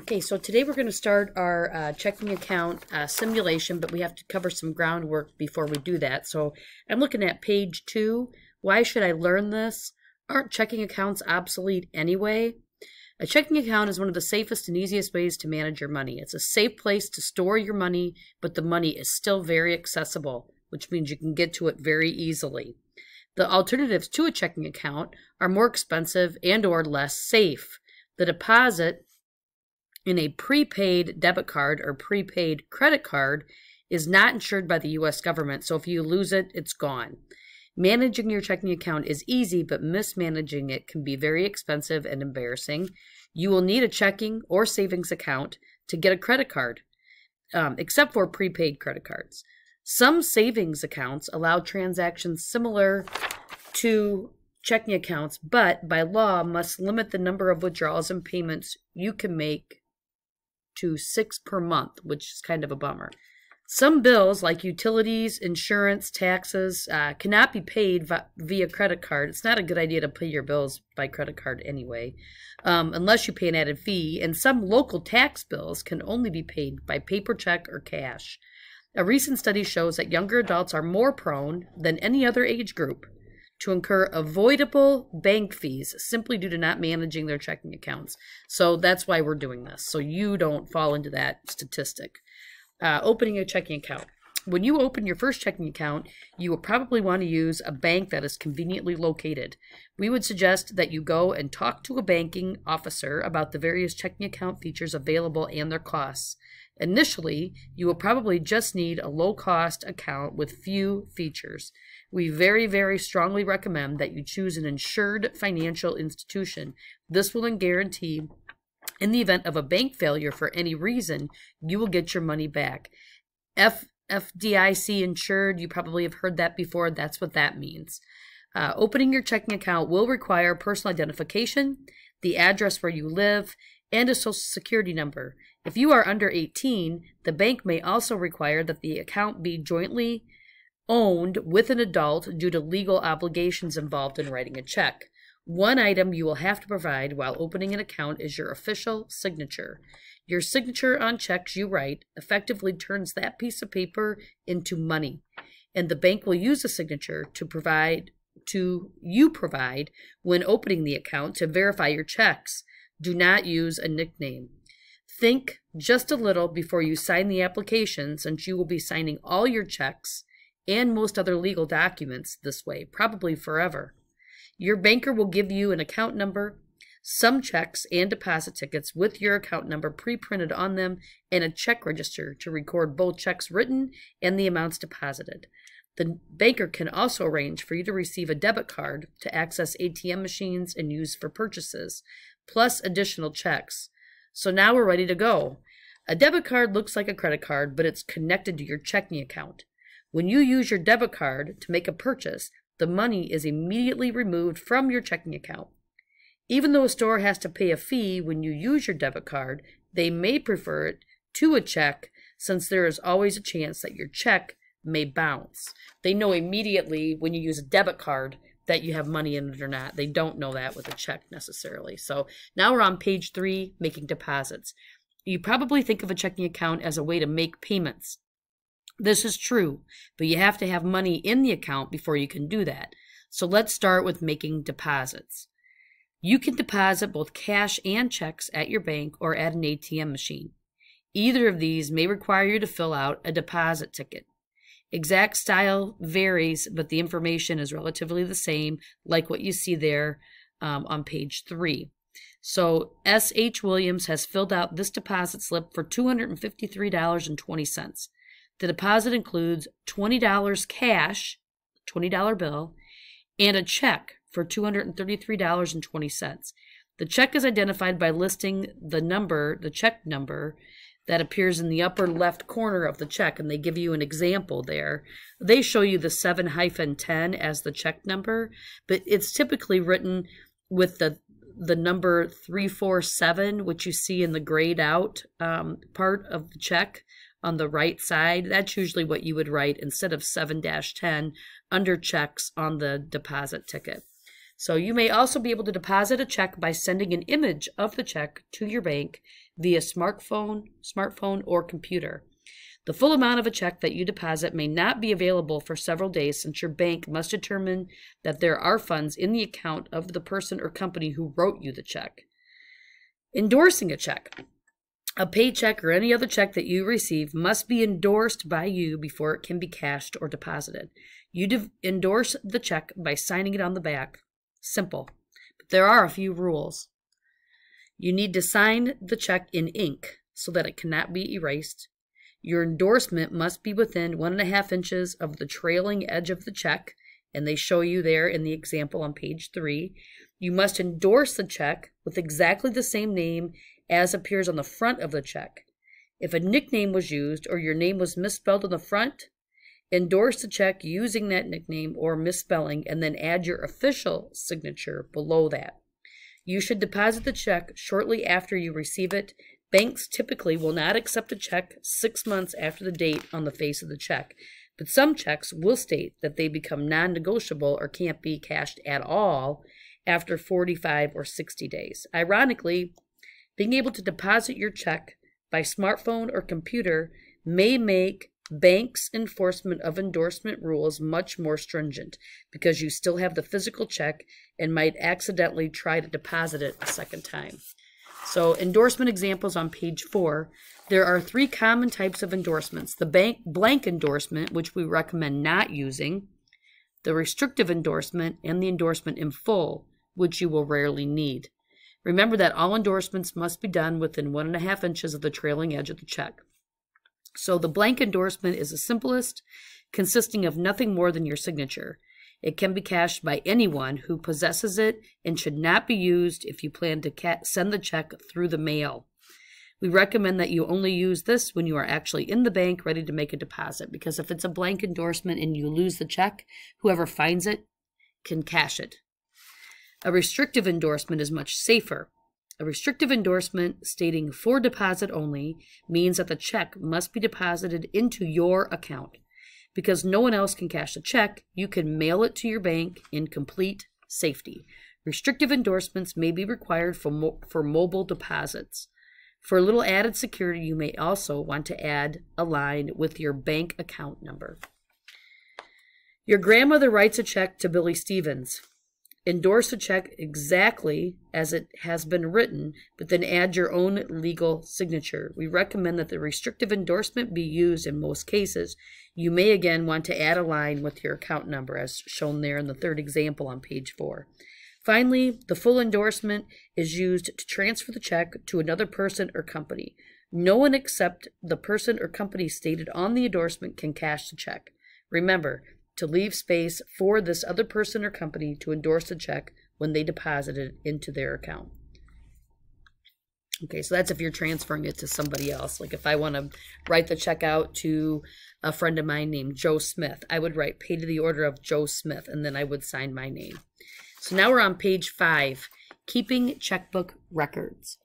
Okay, so today we're going to start our uh, checking account uh, simulation, but we have to cover some groundwork before we do that. So I'm looking at page two. Why should I learn this? Aren't checking accounts obsolete anyway? A checking account is one of the safest and easiest ways to manage your money. It's a safe place to store your money, but the money is still very accessible, which means you can get to it very easily. The alternatives to a checking account are more expensive and or less safe. The deposit in a prepaid debit card or prepaid credit card is not insured by the US government, so if you lose it, it's gone. Managing your checking account is easy, but mismanaging it can be very expensive and embarrassing. You will need a checking or savings account to get a credit card, um, except for prepaid credit cards. Some savings accounts allow transactions similar to checking accounts, but by law must limit the number of withdrawals and payments you can make to six per month, which is kind of a bummer. Some bills, like utilities, insurance, taxes, uh, cannot be paid via credit card. It's not a good idea to pay your bills by credit card anyway, um, unless you pay an added fee. And some local tax bills can only be paid by paper check or cash. A recent study shows that younger adults are more prone than any other age group to incur avoidable bank fees simply due to not managing their checking accounts. So that's why we're doing this, so you don't fall into that statistic. Uh, opening a checking account. When you open your first checking account, you will probably want to use a bank that is conveniently located. We would suggest that you go and talk to a banking officer about the various checking account features available and their costs. Initially, you will probably just need a low cost account with few features. We very, very strongly recommend that you choose an insured financial institution. This will guarantee, in the event of a bank failure for any reason, you will get your money back. F FDIC insured, you probably have heard that before. That's what that means. Uh, opening your checking account will require personal identification, the address where you live, and a social security number. If you are under 18, the bank may also require that the account be jointly owned with an adult due to legal obligations involved in writing a check. One item you will have to provide while opening an account is your official signature. Your signature on checks you write effectively turns that piece of paper into money, and the bank will use the signature to provide to you provide when opening the account to verify your checks. Do not use a nickname. Think just a little before you sign the application since you will be signing all your checks and most other legal documents this way, probably forever. Your banker will give you an account number, some checks and deposit tickets with your account number pre printed on them, and a check register to record both checks written and the amounts deposited. The banker can also arrange for you to receive a debit card to access ATM machines and use for purchases, plus additional checks. So now we're ready to go. A debit card looks like a credit card, but it's connected to your checking account. When you use your debit card to make a purchase, the money is immediately removed from your checking account. Even though a store has to pay a fee when you use your debit card, they may prefer it to a check since there is always a chance that your check may bounce. They know immediately when you use a debit card that you have money in it or not. They don't know that with a check necessarily. So now we're on page three, making deposits. You probably think of a checking account as a way to make payments. This is true, but you have to have money in the account before you can do that. So let's start with making deposits. You can deposit both cash and checks at your bank or at an ATM machine. Either of these may require you to fill out a deposit ticket. Exact style varies, but the information is relatively the same, like what you see there um, on page three. So S.H. Williams has filled out this deposit slip for $253.20. The deposit includes $20 cash, $20 bill, and a check for $233.20. The check is identified by listing the number, the check number that appears in the upper left corner of the check, and they give you an example there. They show you the 7 hyphen 10 as the check number, but it's typically written with the the number 347, which you see in the grayed out um, part of the check on the right side. That's usually what you would write instead of 7 10 under checks on the deposit ticket. So you may also be able to deposit a check by sending an image of the check to your bank via smartphone, smartphone or computer. The full amount of a check that you deposit may not be available for several days since your bank must determine that there are funds in the account of the person or company who wrote you the check. Endorsing a check. A paycheck or any other check that you receive must be endorsed by you before it can be cashed or deposited. You endorse the check by signing it on the back. Simple. But there are a few rules. You need to sign the check in ink so that it cannot be erased. Your endorsement must be within one and a half inches of the trailing edge of the check, and they show you there in the example on page three. You must endorse the check with exactly the same name as appears on the front of the check. If a nickname was used or your name was misspelled on the front, endorse the check using that nickname or misspelling and then add your official signature below that. You should deposit the check shortly after you receive it Banks typically will not accept a check six months after the date on the face of the check, but some checks will state that they become non negotiable or can't be cashed at all after 45 or 60 days. Ironically, being able to deposit your check by smartphone or computer may make banks' enforcement of endorsement rules much more stringent because you still have the physical check and might accidentally try to deposit it a second time. So endorsement examples on page four. There are three common types of endorsements. The bank blank endorsement, which we recommend not using, the restrictive endorsement, and the endorsement in full, which you will rarely need. Remember that all endorsements must be done within one and a half inches of the trailing edge of the check. So the blank endorsement is the simplest, consisting of nothing more than your signature. It can be cashed by anyone who possesses it and should not be used if you plan to send the check through the mail. We recommend that you only use this when you are actually in the bank ready to make a deposit because if it's a blank endorsement and you lose the check, whoever finds it can cash it. A restrictive endorsement is much safer. A restrictive endorsement stating for deposit only means that the check must be deposited into your account. Because no one else can cash the check, you can mail it to your bank in complete safety. Restrictive endorsements may be required for, mo for mobile deposits. For a little added security, you may also want to add a line with your bank account number. Your grandmother writes a check to Billy Stevens. Endorse the check exactly as it has been written, but then add your own legal signature. We recommend that the restrictive endorsement be used in most cases. You may again want to add a line with your account number as shown there in the third example on page four. Finally, the full endorsement is used to transfer the check to another person or company. No one except the person or company stated on the endorsement can cash the check. Remember, to leave space for this other person or company to endorse the check when they deposit it into their account. Okay, so that's if you're transferring it to somebody else. Like if I want to write the check out to a friend of mine named Joe Smith, I would write pay to the order of Joe Smith, and then I would sign my name. So now we're on page five, keeping checkbook records.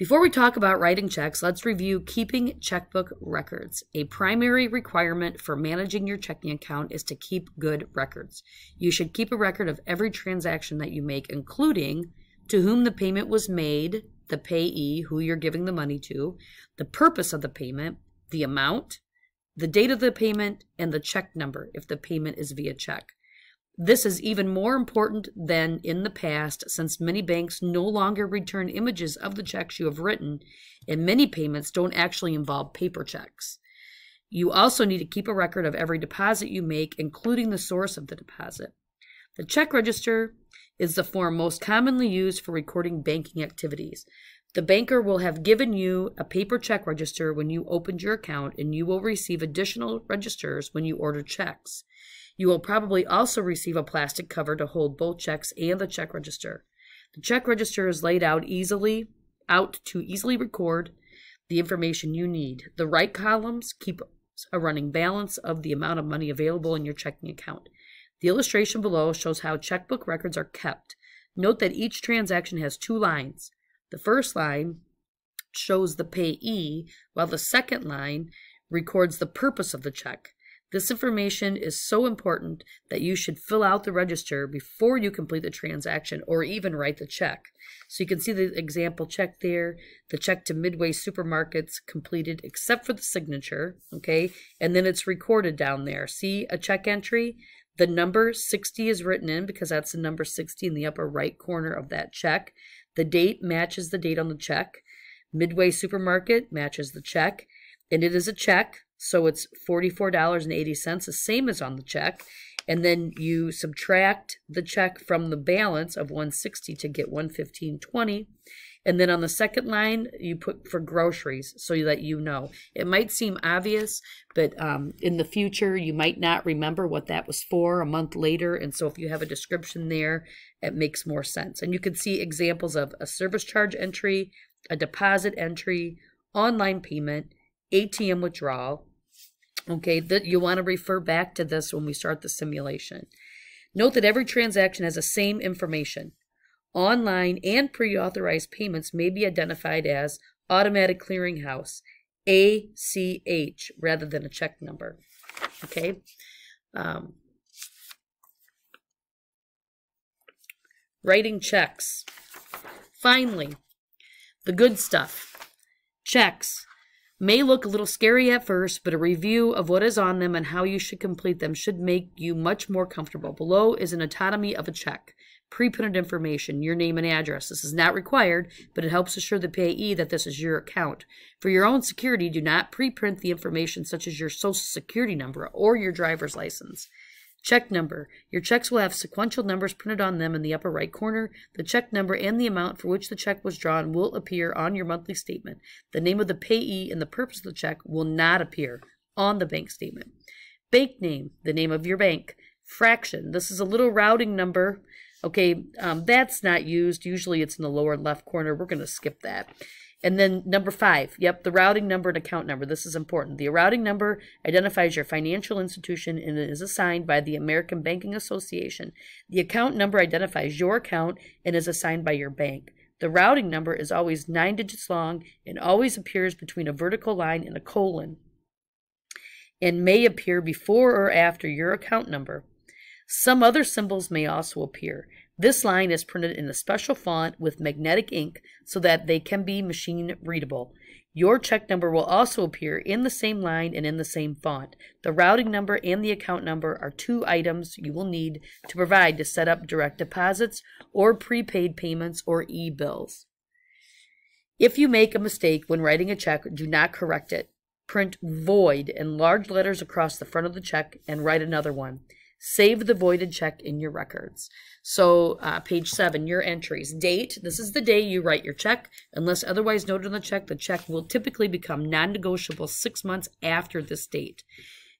Before we talk about writing checks, let's review keeping checkbook records. A primary requirement for managing your checking account is to keep good records. You should keep a record of every transaction that you make, including to whom the payment was made, the payee, who you're giving the money to, the purpose of the payment, the amount, the date of the payment, and the check number if the payment is via check. This is even more important than in the past since many banks no longer return images of the checks you have written, and many payments don't actually involve paper checks. You also need to keep a record of every deposit you make, including the source of the deposit. The check register is the form most commonly used for recording banking activities. The banker will have given you a paper check register when you opened your account, and you will receive additional registers when you order checks. You will probably also receive a plastic cover to hold both checks and the check register. The check register is laid out easily out to easily record the information you need. The right columns keep a running balance of the amount of money available in your checking account. The illustration below shows how checkbook records are kept. Note that each transaction has two lines. The first line shows the payee, while the second line records the purpose of the check. This information is so important that you should fill out the register before you complete the transaction or even write the check. So you can see the example check there, the check to Midway Supermarkets completed except for the signature, okay? And then it's recorded down there. See a check entry? The number 60 is written in because that's the number 60 in the upper right corner of that check. The date matches the date on the check. Midway Supermarket matches the check. And it is a check, so it's $44.80, the same as on the check. And then you subtract the check from the balance of 160 to get 115.20. And then on the second line, you put for groceries so that you know. It might seem obvious, but um, in the future, you might not remember what that was for a month later. And so if you have a description there, it makes more sense. And you can see examples of a service charge entry, a deposit entry, online payment, ATM withdrawal. Okay, that you want to refer back to this when we start the simulation. Note that every transaction has the same information. Online and pre-authorized payments may be identified as automatic clearinghouse, ACH, rather than a check number. Okay. Um, writing checks. Finally, the good stuff. Checks may look a little scary at first, but a review of what is on them and how you should complete them should make you much more comfortable. Below is an autonomy of a check. Pre-printed information, your name and address. This is not required, but it helps assure the payee that this is your account. For your own security, do not pre-print the information such as your social security number or your driver's license. Check number. Your checks will have sequential numbers printed on them in the upper right corner. The check number and the amount for which the check was drawn will appear on your monthly statement. The name of the payee and the purpose of the check will not appear on the bank statement. Bank name, the name of your bank. Fraction. This is a little routing number. Okay, um, that's not used. Usually it's in the lower left corner. We're going to skip that. And then number five, yep, the routing number and account number. This is important. The routing number identifies your financial institution and is assigned by the American Banking Association. The account number identifies your account and is assigned by your bank. The routing number is always nine digits long and always appears between a vertical line and a colon and may appear before or after your account number. Some other symbols may also appear. This line is printed in a special font with magnetic ink so that they can be machine readable. Your check number will also appear in the same line and in the same font. The routing number and the account number are two items you will need to provide to set up direct deposits or prepaid payments or e-bills. If you make a mistake when writing a check, do not correct it. Print void in large letters across the front of the check and write another one. Save the voided check in your records. So, uh, page seven, your entries. Date, this is the day you write your check. Unless otherwise noted on the check, the check will typically become non negotiable six months after this date.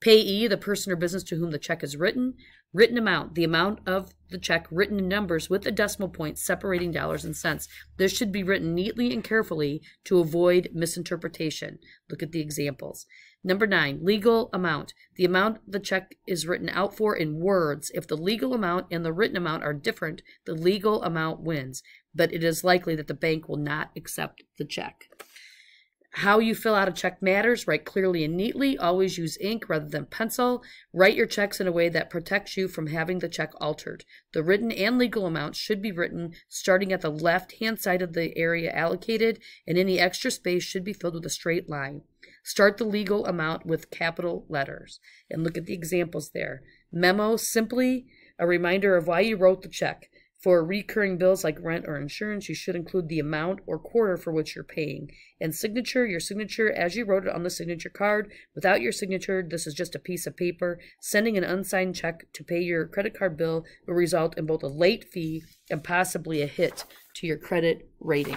Payee, the person or business to whom the check is written. Written amount, the amount of the check written in numbers with a decimal point separating dollars and cents. This should be written neatly and carefully to avoid misinterpretation. Look at the examples. Number nine, legal amount. The amount the check is written out for in words. If the legal amount and the written amount are different, the legal amount wins, but it is likely that the bank will not accept the check. How you fill out a check matters. Write clearly and neatly. Always use ink rather than pencil. Write your checks in a way that protects you from having the check altered. The written and legal amounts should be written starting at the left hand side of the area allocated, and any extra space should be filled with a straight line. Start the legal amount with capital letters. And look at the examples there. Memo, simply a reminder of why you wrote the check. For recurring bills like rent or insurance, you should include the amount or quarter for which you're paying. And signature, your signature as you wrote it on the signature card. Without your signature, this is just a piece of paper. Sending an unsigned check to pay your credit card bill will result in both a late fee and possibly a hit to your credit rating.